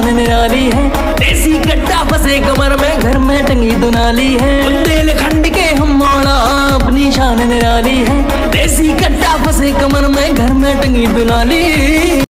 छानने निराली है। देसी गड्ढा फंसे कमर में, घर में टंगी दुनाली है। बुंदेल खंड के हम मौला अपनी शान निराली है। देसी गड्ढा फंसे कमर में, घर में टंगी दुनाली।